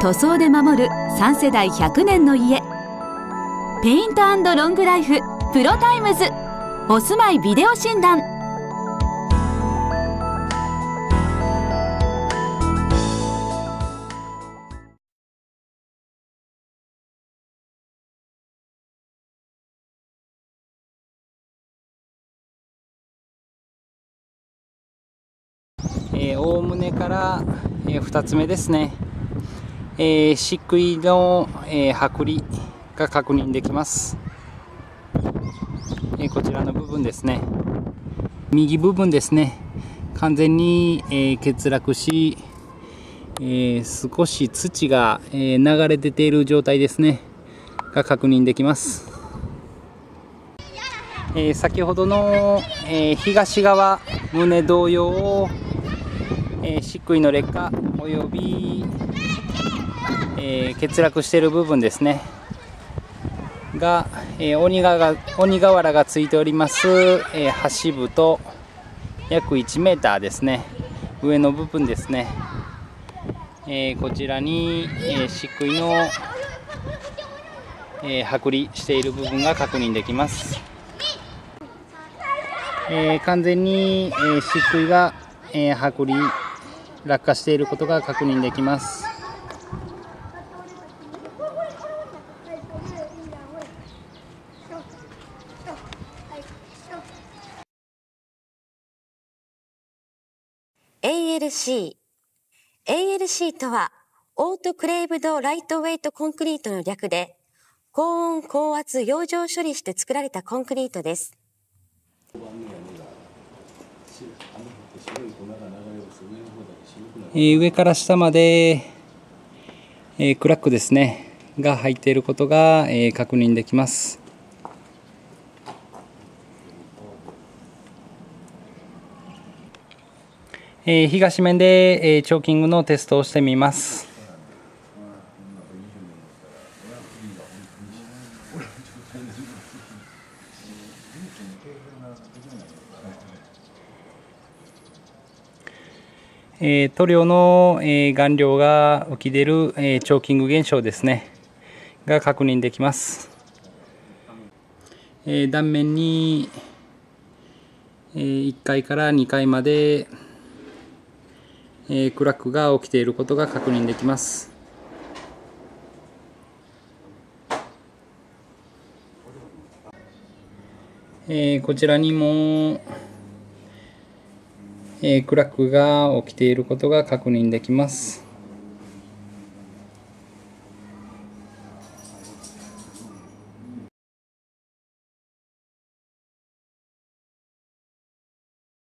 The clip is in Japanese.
塗装で守る3世代100年の家。ペイントロングライフプロタイムズ。お住まいビデオ診断。えおおむねから、えー、2つ目ですね、えー、漆喰の、えー、剥離が確認できます、えー、こちらの部分ですね。右部分ですね。完全に、えー、欠落し、えー、少し土が、えー、流れ出ている状態ですね。が確認できます、えー、先ほどの、えー、東側胸同様えー、漆喰の劣化および、えー、欠落している部分ですね。が、えー、鬼が鬼瓦がついております、えー、端部と約1メーターですね。上の部分ですね、えー、こちらに、えー、漆喰の、えー、剥離している部分が確認できます、えー、完全に、えー、漆喰が、えー、剥離落下していることが確認できます。ALC ALC とはAutoclaved Lightweight Concrete の略で高温高圧養生処理して作られたコンクリートです。えー、上から下まで、えー、クラックですねが入っていることが、えー、確認できます。えー、東面で、えー、チョーキングのテストをしてみます。えー、塗料の、えー、顔料が浮き出る、えー、チョーキング現象ですねが確認できます、えー、断面に、えー、1階から2階まで、えー、クラックが起きていることが確認できますえー、こちらにもえー、クラックが起きていることが確認できます。